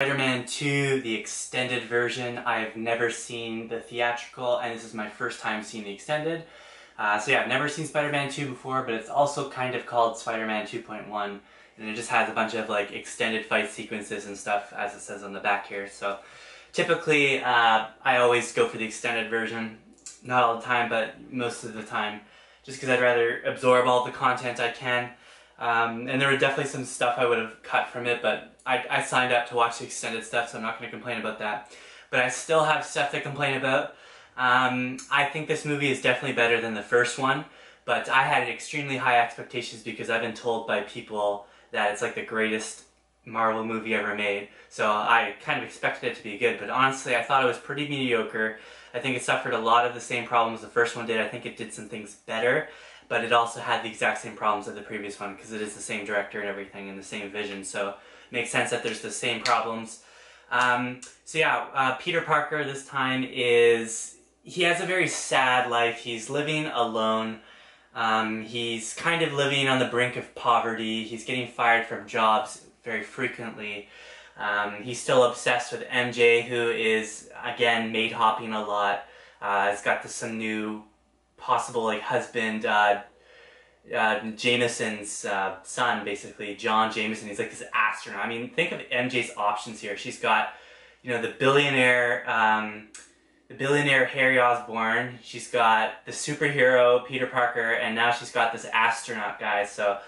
Spider-Man 2, the extended version. I've never seen the theatrical, and this is my first time seeing the extended. Uh, so yeah, I've never seen Spider-Man 2 before, but it's also kind of called Spider-Man 2.1, and it just has a bunch of like extended fight sequences and stuff, as it says on the back here. So typically, uh, I always go for the extended version. Not all the time, but most of the time, just because I'd rather absorb all the content I can. Um, and there were definitely some stuff I would have cut from it, but I, I signed up to watch the extended stuff, so I'm not going to complain about that. But I still have stuff to complain about. Um, I think this movie is definitely better than the first one, but I had extremely high expectations because I've been told by people that it's like the greatest Marvel movie ever made. So I kind of expected it to be good, but honestly, I thought it was pretty mediocre. I think it suffered a lot of the same problems the first one did. I think it did some things better, but it also had the exact same problems as the previous one because it is the same director and everything and the same vision. So it makes sense that there's the same problems. Um, so yeah, uh, Peter Parker this time is he has a very sad life. He's living alone. Um, he's kind of living on the brink of poverty. He's getting fired from jobs very frequently. Um, he's still obsessed with MJ, who is again maid hopping a lot. Uh, has got this, some new possible like husband, uh, uh, Jameson's uh, son, basically John Jameson. He's like this astronaut. I mean, think of MJ's options here. She's got, you know, the billionaire, um, the billionaire Harry Osborn. She's got the superhero Peter Parker, and now she's got this astronaut guy. So.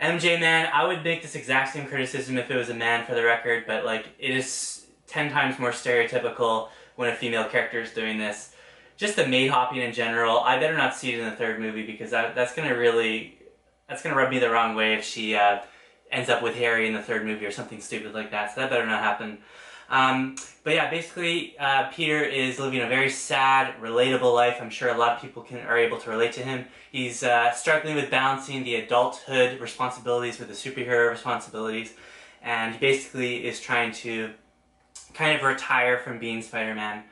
MJ man, I would make this exact same criticism if it was a man for the record, but like it is ten times more stereotypical when a female character is doing this just the maid hopping in general. I better not see it in the third movie because that, that's gonna really that's gonna rub me the wrong way if she uh, ends up with Harry in the third movie or something stupid like that. So that better not happen. Um, but yeah, basically, uh, Peter is living a very sad, relatable life. I'm sure a lot of people can are able to relate to him. He's uh, struggling with balancing the adulthood responsibilities with the superhero responsibilities, and he basically is trying to kind of retire from being Spider-Man.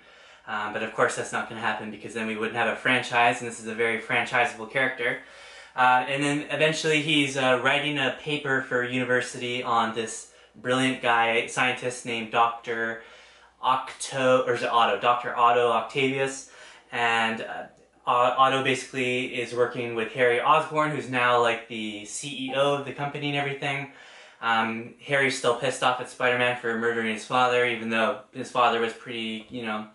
Um, but of course that's not going to happen because then we wouldn't have a franchise, and this is a very franchisable character. Uh, and then eventually he's uh, writing a paper for university on this brilliant guy, scientist named Dr. Octo, or is it Otto? Dr. Otto Octavius. And uh, Otto basically is working with Harry Osborn, who's now like the CEO of the company and everything. Um, Harry's still pissed off at Spider-Man for murdering his father, even though his father was pretty, you know,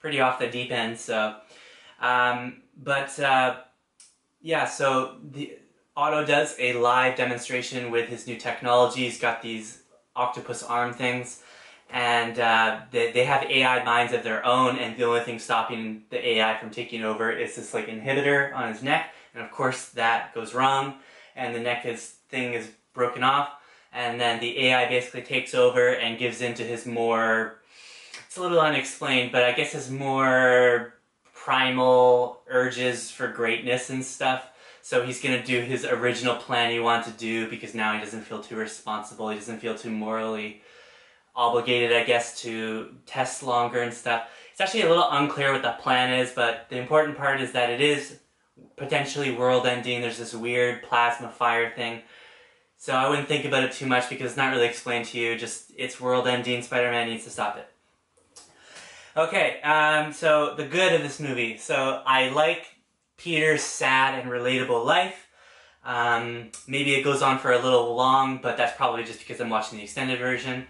pretty off the deep end. So, um, but uh, yeah, so the Otto does a live demonstration with his new technology. He's got these octopus arm things, and uh, they, they have AI minds of their own. And the only thing stopping the AI from taking over is this like inhibitor on his neck. And of course, that goes wrong, and the neck is thing is broken off. And then the AI basically takes over and gives into his more it's a little unexplained, but I guess his more primal urges for greatness and stuff. So he's gonna do his original plan he wanted to do because now he doesn't feel too responsible. He doesn't feel too morally obligated, I guess, to test longer and stuff. It's actually a little unclear what the plan is, but the important part is that it is potentially world ending. There's this weird plasma fire thing. So I wouldn't think about it too much because it's not really explained to you. Just it's world ending. Spider-Man needs to stop it. Okay, um, so the good of this movie. So I like Peter's sad and relatable life. Um, maybe it goes on for a little long, but that's probably just because I'm watching the extended version.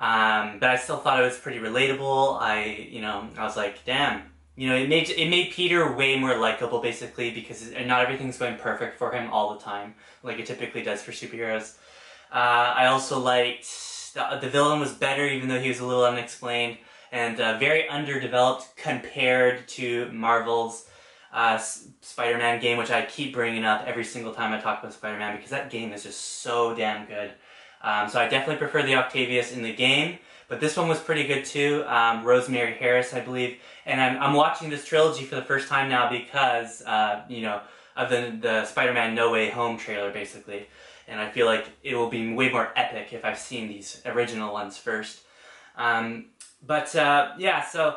Um, but I still thought it was pretty relatable. I, you know, I was like, damn. You know, it made it made Peter way more likable, basically, because not everything's going perfect for him all the time, like it typically does for superheroes. Uh, I also liked the, the villain was better, even though he was a little unexplained and uh, very underdeveloped compared to Marvel's uh, Spider-Man game, which I keep bringing up every single time I talk about Spider-Man because that game is just so damn good. Um, so I definitely prefer the Octavius in the game, but this one was pretty good too. Um, Rosemary Harris, I believe, and I'm, I'm watching this trilogy for the first time now because uh, you know of the the Spider-Man No Way Home trailer, basically. And I feel like it will be way more epic if I've seen these original ones first. Um, but uh, yeah, so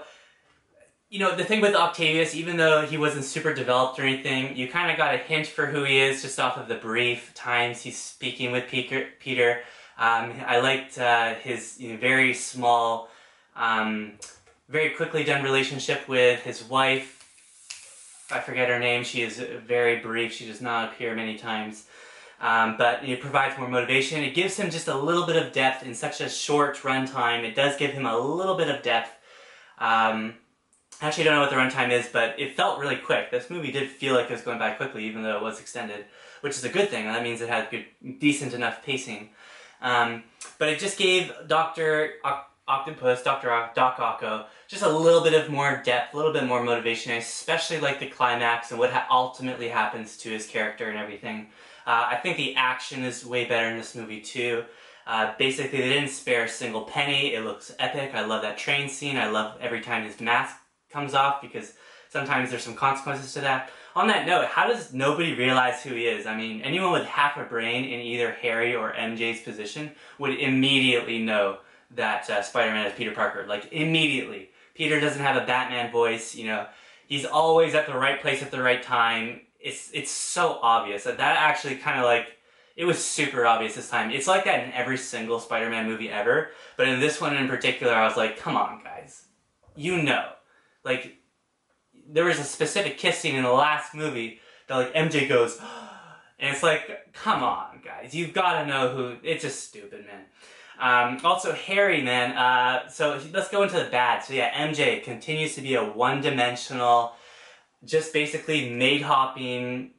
you know the thing with Octavius, even though he wasn't super developed or anything, you kind of got a hint for who he is just off of the brief times he's speaking with Peter. Um, I liked uh, his you know, very small, um, very quickly done relationship with his wife. I forget her name. She is very brief. She does not appear many times. Um, but it provides more motivation. It gives him just a little bit of depth in such a short runtime. It does give him a little bit of depth. Um, I actually don't know what the runtime is, but it felt really quick. This movie did feel like it was going by quickly, even though it was extended, which is a good thing. That means it had good, decent enough pacing. Um, but it just gave Dr. Octopus, Dr. Doc Ocko, just a little bit of more depth, a little bit more motivation. I especially like the climax and what ha ultimately happens to his character and everything. Uh, I think the action is way better in this movie too. Uh, basically, they didn't spare a single penny. It looks epic. I love that train scene. I love every time his mask comes off because sometimes there's some consequences to that. On that note, how does nobody realize who he is? I mean, anyone with half a brain in either Harry or MJ's position would immediately know that uh, Spider-Man is Peter Parker. Like, immediately. Peter doesn't have a Batman voice, you know. He's always at the right place at the right time. It's, it's so obvious. That, that actually kind of like, it was super obvious this time. It's like that in every single Spider-Man movie ever. But in this one in particular, I was like, come on, guys. You know. Like, there was a specific kiss scene in the last movie that like MJ goes, and it's like, come on, guys, you've got to know who. It's just stupid, man. Um, also, Harry, man. Uh, so let's go into the bad. So yeah, MJ continues to be a one-dimensional, just basically maid-hopping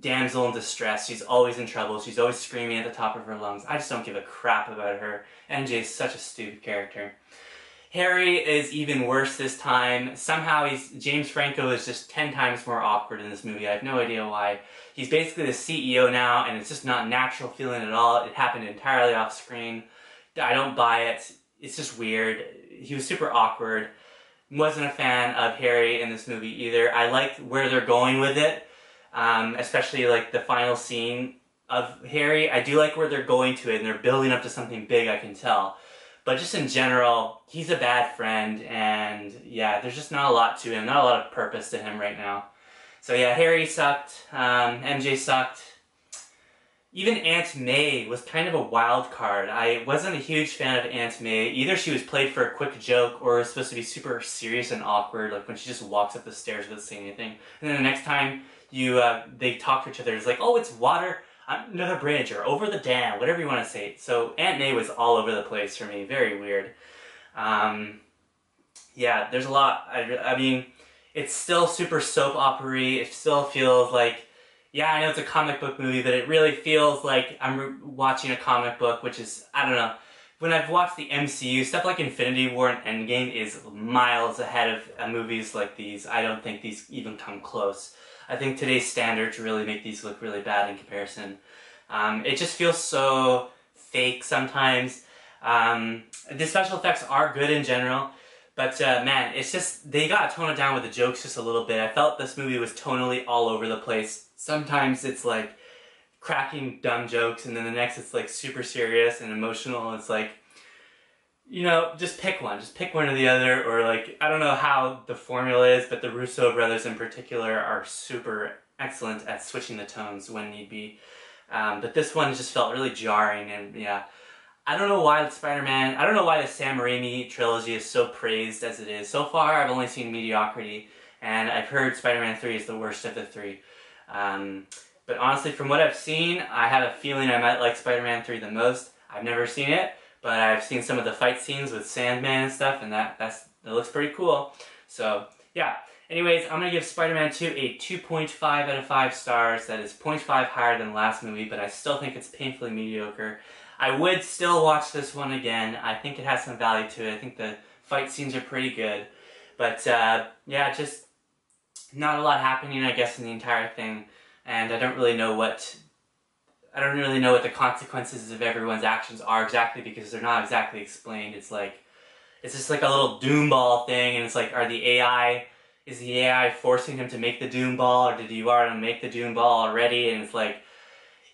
damsel in distress. She's always in trouble. She's always screaming at the top of her lungs. I just don't give a crap about her. MJ is such a stupid character. Harry is even worse this time. Somehow he's James Franco is just ten times more awkward in this movie. I have no idea why. He's basically the CEO now, and it's just not natural feeling at all. It happened entirely off screen. I don't buy it. It's just weird. He was super awkward. Wasn't a fan of Harry in this movie either. I like where they're going with it, um, especially like the final scene of Harry. I do like where they're going to it, and they're building up to something big. I can tell. But just in general, he's a bad friend, and yeah, there's just not a lot to him, not a lot of purpose to him right now. So yeah, Harry sucked, um, MJ sucked. Even Aunt May was kind of a wild card. I wasn't a huge fan of Aunt May. Either she was played for a quick joke or was supposed to be super serious and awkward, like when she just walks up the stairs without saying anything. And then the next time you uh, they talk to each other, it's like, oh, it's water another bridge or over the dam, whatever you want to say. So Aunt May was all over the place for me. Very weird. Um, yeah, there's a lot. I, I mean, it's still super soap opery. It still feels like, yeah, I know it's a comic book movie, but it really feels like I'm watching a comic book, which is, I don't know. When I've watched the MCU, stuff like Infinity War and Endgame is miles ahead of uh, movies like these. I don't think these even come close. I think today's standards really make these look really bad in comparison. Um, it just feels so fake sometimes. Um, the special effects are good in general, but uh, man, it's just, they got toned down with the jokes just a little bit. I felt this movie was tonally all over the place. Sometimes it's like cracking dumb jokes, and then the next it's like super serious and emotional. It's like, you know, just pick one. Just pick one or the other, or like, I don't know how the formula is, but the Russo brothers in particular are super excellent at switching the tones when need be. Um, but this one just felt really jarring, and yeah. I don't know why Spider-Man, I don't know why the Sam Raimi trilogy is so praised as it is. So far, I've only seen mediocrity, and I've heard Spider-Man 3 is the worst of the three. Um, but honestly, from what I've seen, I have a feeling I might like Spider-Man 3 the most. I've never seen it, but I've seen some of the fight scenes with Sandman and stuff, and that that's that looks pretty cool. So yeah. Anyways, I'm gonna give Spider-Man 2 a 2.5 out of 5 stars. That is 0.5 higher than last movie, but I still think it's painfully mediocre. I would still watch this one again. I think it has some value to it. I think the fight scenes are pretty good. But uh, yeah, just not a lot happening, I guess, in the entire thing. And I don't really know what I don't really know what the consequences of everyone's actions are exactly because they're not exactly explained. It's like, it's just like a little doom ball thing, and it's like, are the AI, is the AI forcing him to make the doom ball, or did you already make the doom ball already? And it's like,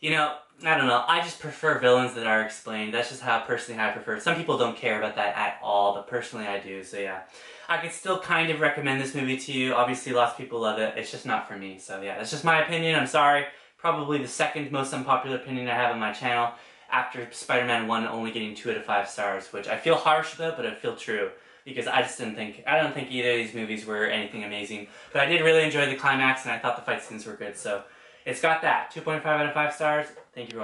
you know, I don't know. I just prefer villains that are explained. That's just how personally I prefer. Some people don't care about that at all, but personally I do. So yeah, I could still kind of recommend this movie to you. Obviously, lots of people love it. It's just not for me. So yeah, that's just my opinion. I'm sorry probably the second most unpopular opinion I have on my channel. after Spider-Man 1 only getting 2 out of 5 stars, which I feel harsh about, but I feel true. Because I just didn't think, I don't think either of these movies were anything amazing. But I did really enjoy the climax and I thought the fight scenes were good, so it's got that. 2.5 out of 5 stars. Thank you